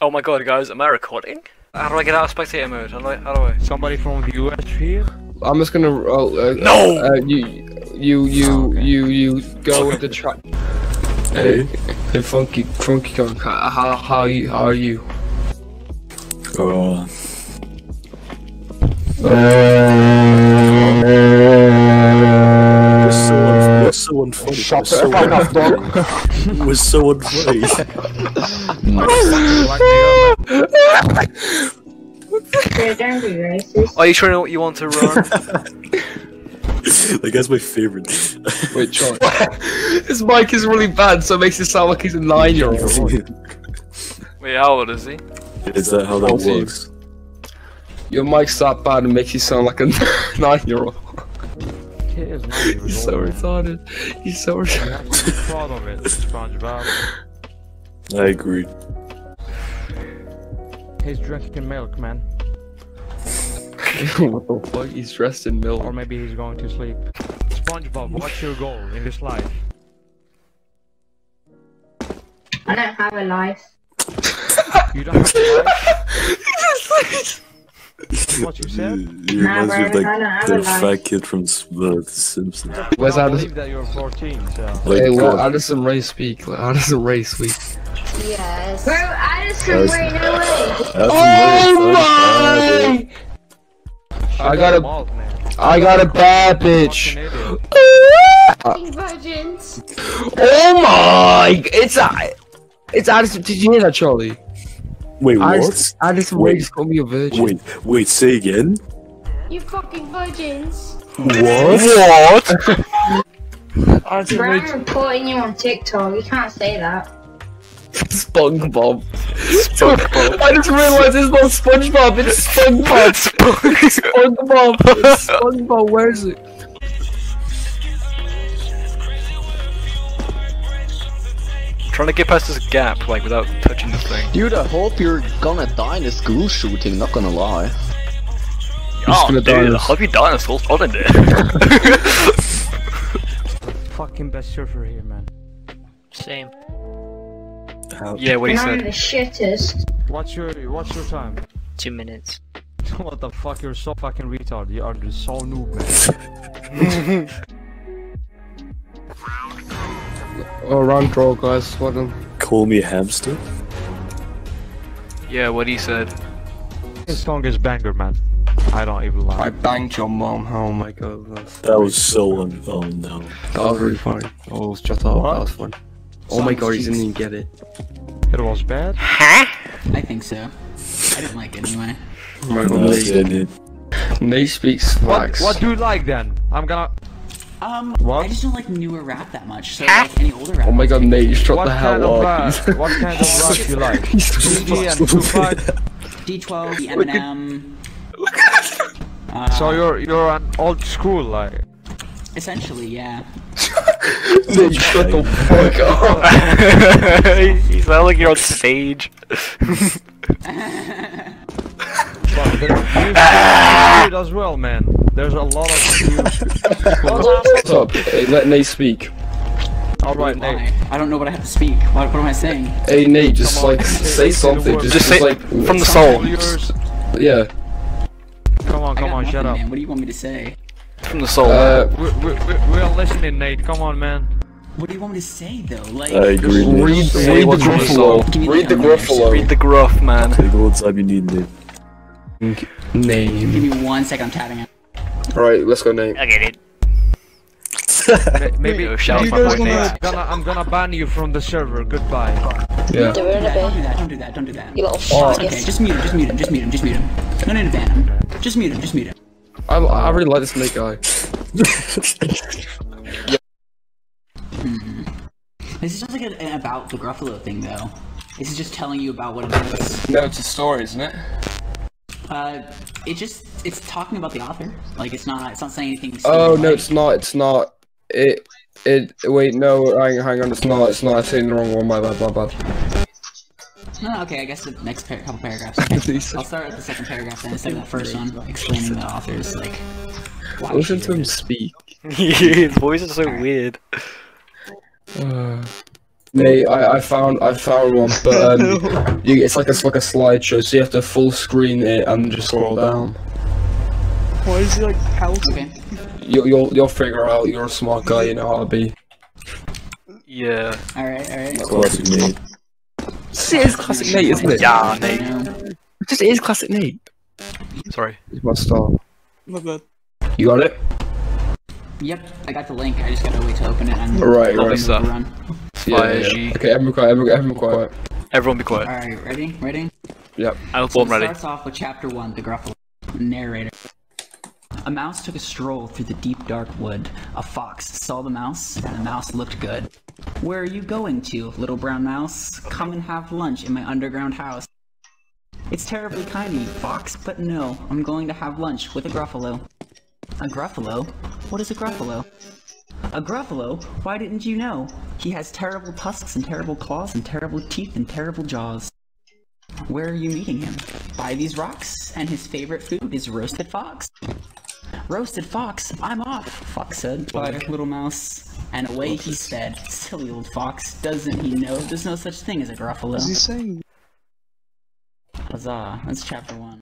Oh my god, guys, am I recording? How do I get out of spectator mode? How do I? How do I? Somebody from the US here? I'm just gonna. Oh, uh, No! Uh, you, you, you, Oh, okay. you, you go with the track. Hey, hey, funky, funky kong. How, how, how you, how are you? Uh, unfunny. Shut we're so, the fuck up, dog. we're so unfunny. Dude, don't be racist. Are you sure you what you want to run? like that's my favorite. Wait, Charlie. His mic is really bad, so it makes it sound like he's a nine-year-old. Wait, how old is he? Is that how that works? Your mic's that bad, and makes you sound like a nine-year-old. Kid is nine years He's so old, man. retarded. He's so You retarded. have to be proud SpongeBob. I agree. He's drinking milk, man. what the fuck? He's dressed in milk. Or maybe he's going to sleep. SpongeBob, what's your goal in this life? I don't have a life. You don't have a life? what you said? He reminds me of like I the fat kid from uh, The Simpsons. Where's I Addison? believe that you're 14, so... Like, Hey, let God. Addison Rae speak. Let Addison Rae speak. Yes. Bro, Addison, That was- wait, no way. That's Oh hilarious. I got a, Malt, man. I got a bad bitch. Fucking idiot. Fucking virgins. Oh my! It's a, it's Addison. Did you hear that, Charlie? Wait, what? Addison, Addison Wait. Rae just called me a virgin. Wait, wait, say again? You fucking virgins. What? what? Bro, Rae, I'm reporting you on TikTok. You can't say that. SpongeBob. SpongeBob. I just realized it's not SpongeBob. It's SpongeBob. SpongeBob. It's SpongeBob. Where is it? Trying to get past this gap, like, without touching the thing. Dude, I hope you're gonna die in a school shooting, not gonna lie. oh, gonna dude, die in I hope you die in a school spotted there. Fucking best surfer here, man. Same. How- yeah, what he And I'm said. the shittest. What's your what's your time? Two minutes. what the fuck? You're so fucking retarded. You are just so noob, man. Oh, round draw, guys. What um, Call me a hamster? Yeah, what he said. This song is banger, man. I don't even lie. I banged your mom. Oh my god. That's That was so un- oh no. That was really funny. Oh, shut up. That was fun. Oh my god, he didn't even get it. It was bad. Huh? I think so. I didn't like it anyway. Oh my god, No, Nate, dude. Nate speaks What, what do you like then? I'm gonna. Um, What? I just don't like newer rap that much. So like any older rap. Oh my god, Nate, you shut the hell of up. What kind of rap you like? He's Biggie and Tupac. D12, the Eminem. Uh, So you're you're an old school like. essentially, yeah. Nate, shut the fuck up. you sound like you're on stage. But the music as well, man. There's a lot of music. What's up? Hey, let Nate speak. All right, Nate. I don't know what I have to speak. What, what am I saying? Hey, Nate, just Come like say- say say something. word. Just, Just just say like from the soul. yours. yeah. Come on, come on, nothing, shut up. man. What do you want me to say? From the soul. Uh, We, we, we, we're listening, Nate. Come on, man. What do you want me to say though? Like, I agree. read, Say read the what's from the soul. Gruffalo. Give me Read the numbers. Gruffalo. Read the gruff, man. Take all the time you need, Nate. give Name. me one second. I'm tapping it. Alright, let's go, Nate. I get it. Maybe Yo, shout maybe out my I'm boy gonna, Nate. gonna I'm gonna ban you from the server. Goodbye. Yeah. Do it in a Yeah, don't do that. Don't do that. Don't do that. You little Oh. Okay, just mute him. Just mute him. Just mute him. Just mute him. No need to ban him. Just mute him. Just mute him. I, I really like this Nate guy. This is just like an, an about the Gruffalo thing, though. This is just telling you about what it is. No, it's a story, isn't it? Uh, it just it's talking about the author. Like it's not it's not saying anything. Oh no, like- it's not. It's not. It. It. Wait, no. Hang, hang on. It's not. It's not. I'm saying the wrong one. My bad. My bad. No, okay, I guess the next par- couple paragraphs. Listen I'll start with the second paragraph then instead of the first one, explaining the author's like. why Listen to him it. speak. His voice is so weird. Uh, Mate, I, I found I found one, but um, you, it's like it's like a slideshow, so you have to full screen it and just scroll down. Why is he like pouting? Okay. You, you'll you'll figure out. You're a smart guy. You know how to be. Yeah. Alright, alright. Classic Nate. This is classic Nate, isn't it? Yeah, Nate. Now, This is classic Nate. Sorry. It's my style. My bad. You got it? Yep, I got the link. I just gotta wait to open it and Right, right. stuff. run. Yeah, yeah, yeah. Okay, everyone quiet. Everyone, everyone quiet. Everyone be quiet. Alright, ready? Ready? Yep. I'm So born it ready. starts off with chapter one, the Gruffalo. Narrator. A mouse took a stroll through the deep dark wood. A fox saw the mouse, and the mouse looked good. Where are you going to, little brown mouse? Come and have lunch in my underground house. It's terribly kind of you, fox, but no, I'm going to have lunch with a Gruffalo. A Gruffalo? What is a Gruffalo? A Gruffalo? Why didn't you know? He has terrible tusks and terrible claws and terrible teeth and terrible jaws. Where are you meeting him? By these rocks, and his favorite food is roasted fox. Roasted fox, I'm off, Fox said by Little Mouse. And away he sped. Silly old fox, doesn't he know there's no such thing as a Gruffalo? What's he saying? Huzzah, that's chapter one.